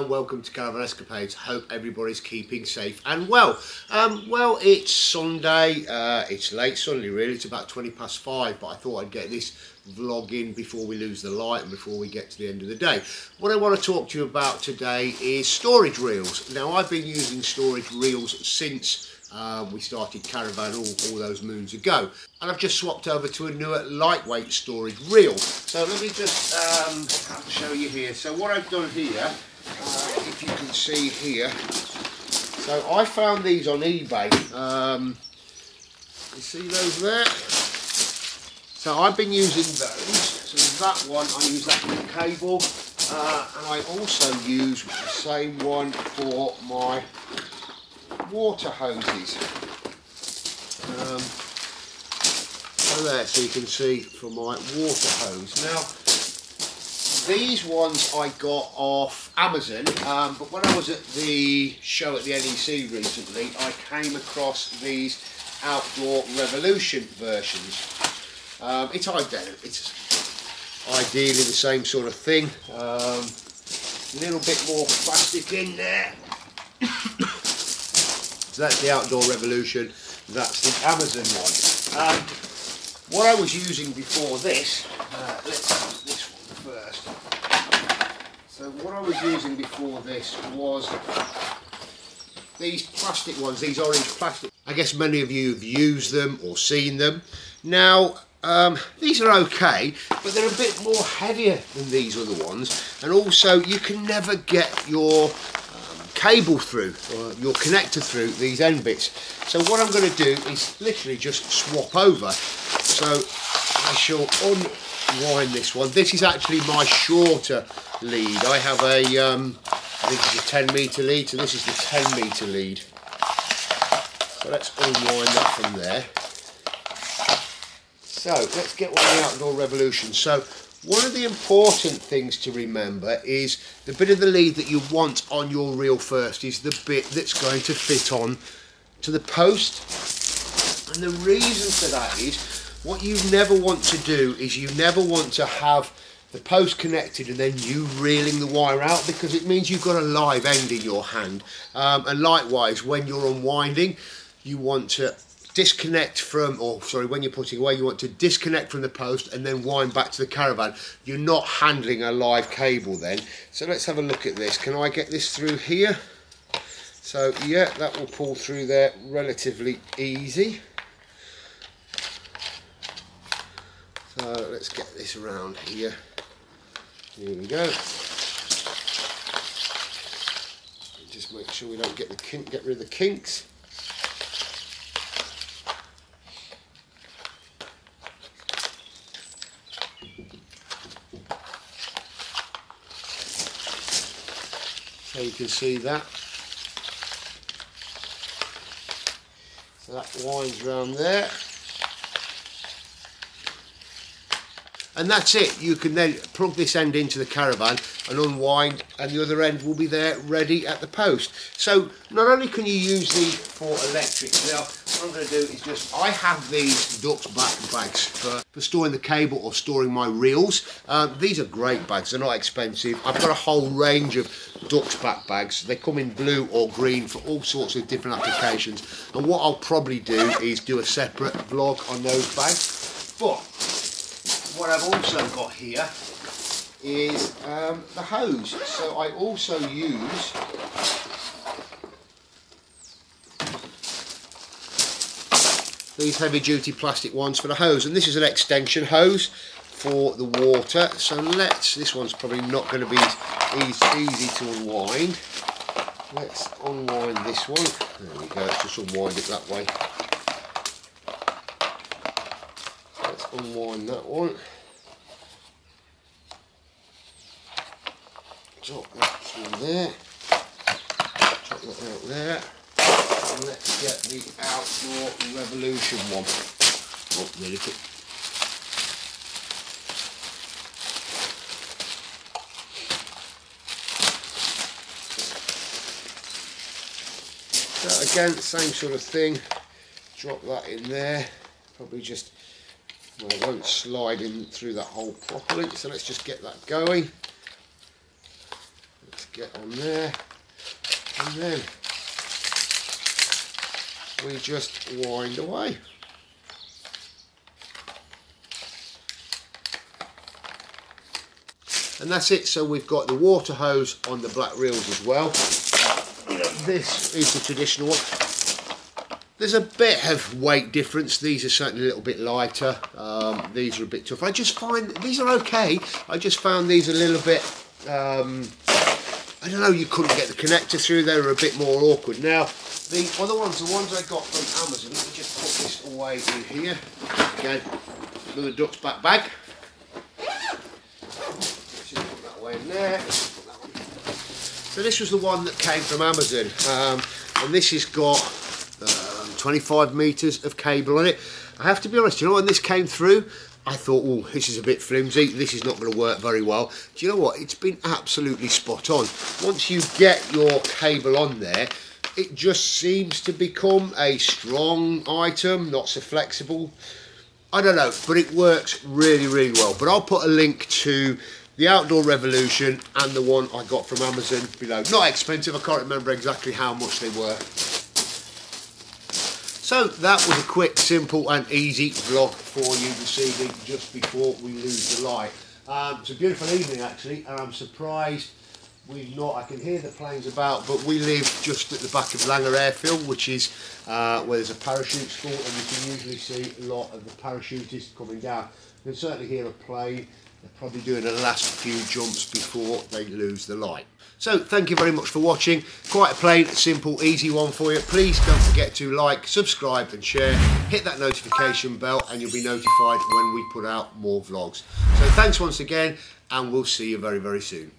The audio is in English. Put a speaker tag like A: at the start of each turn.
A: and welcome to Caravan Escapades. Hope everybody's keeping safe and well. Um, well, it's Sunday. Uh, it's late Sunday, really. It's about 20 past five, but I thought I'd get this vlog in before we lose the light and before we get to the end of the day. What I want to talk to you about today is storage reels. Now, I've been using storage reels since uh, we started Caravan all, all those moons ago. And I've just swapped over to a newer lightweight storage reel. So let me just um, show you here. So what I've done here, if you can see here, so I found these on eBay. Um, you see those there? So I've been using those. So that one, I use that for the cable. Uh, and I also use the same one for my water hoses. Um, so there, so you can see for my water hose. Now, these ones I got off Amazon, um, but when I was at the show at the NEC recently, I came across these Outdoor Revolution versions. Um, it's identical. It's ideally the same sort of thing. Um, a little bit more plastic in there. So that's the Outdoor Revolution. That's the Amazon one. Um, what I was using before this, uh, let's first. So what I was using before this was these plastic ones, these orange plastic. I guess many of you have used them or seen them. Now, um, these are okay, but they're a bit more heavier than these other ones. And also, you can never get your cable through or your connector through these end bits so what I'm going to do is literally just swap over so I shall unwind this one. This is actually my shorter lead. I have a um, I think it's a 10 meter lead so this is the 10 meter lead. So let's unwind that from there. So let's get one of the outdoor revolution. So one of the important things to remember is the bit of the lead that you want on your reel first is the bit that's going to fit on to the post. And the reason for that is what you never want to do is you never want to have the post connected and then you reeling the wire out because it means you've got a live end in your hand. Um, and likewise, when you're unwinding, you want to disconnect from, or sorry, when you're putting away, you want to disconnect from the post and then wind back to the caravan. You're not handling a live cable then. So let's have a look at this. Can I get this through here? So yeah, that will pull through there relatively easy. So let's get this around here. Here we go. Just make sure we don't get the kink, get rid of the kinks. So you can see that. So that winds around there. And that's it. You can then plug this end into the caravan and unwind and the other end will be there ready at the post. So not only can you use these for electric, now what I'm going to do is just, I have these Dux back bags for, for storing the cable or storing my reels. Um, these are great bags, they're not expensive. I've got a whole range of Dux back bags. They come in blue or green for all sorts of different applications. And what I'll probably do is do a separate vlog on those bags. What I've also got here is um, the hose. So I also use these heavy duty plastic ones for the hose. And this is an extension hose for the water. So let's this one's probably not going to be easy, easy to unwind. Let's unwind this one. There we go let's just unwind it that way. Let's unwind that one drop that through there drop that out there and let's get the Outdoor Revolution one. Oh, really quick. So again, same sort of thing. Drop that in there. Probably just, well, it won't slide in through that hole properly. So let's just get that going. Get on there and then we just wind away. And that's it, so we've got the water hose on the black reels as well. This is the traditional one. There's a bit of weight difference. These are certainly a little bit lighter. Um, these are a bit tough. I just find these are okay. I just found these a little bit, um, I don't know, you couldn't get the connector through. They were a bit more awkward. Now, the other ones, the ones I got from Amazon, let me just put this away in here. Okay, another duck's back bag. Just put that in there. So this was the one that came from Amazon. Um, and this has got 25 metres of cable on it. I have to be honest, you know, when this came through, I thought, oh, this is a bit flimsy, this is not going to work very well. Do you know what? It's been absolutely spot on. Once you get your cable on there, it just seems to become a strong item, not so flexible. I don't know, but it works really, really well. But I'll put a link to the Outdoor Revolution and the one I got from Amazon below. Not expensive, I can't remember exactly how much they were. So that was a quick, simple and easy vlog for you this evening just before we lose the light. Um, it's a beautiful evening actually and I'm surprised we've not, I can hear the planes about but we live just at the back of Langar Airfield which is uh, where there's a parachute school and you can usually see a lot of the parachutists coming down. You can certainly hear a plane they're probably doing the last few jumps before they lose the light. So thank you very much for watching. Quite a plain, simple, easy one for you. Please don't forget to like, subscribe and share. Hit that notification bell and you'll be notified when we put out more vlogs. So thanks once again and we'll see you very, very soon.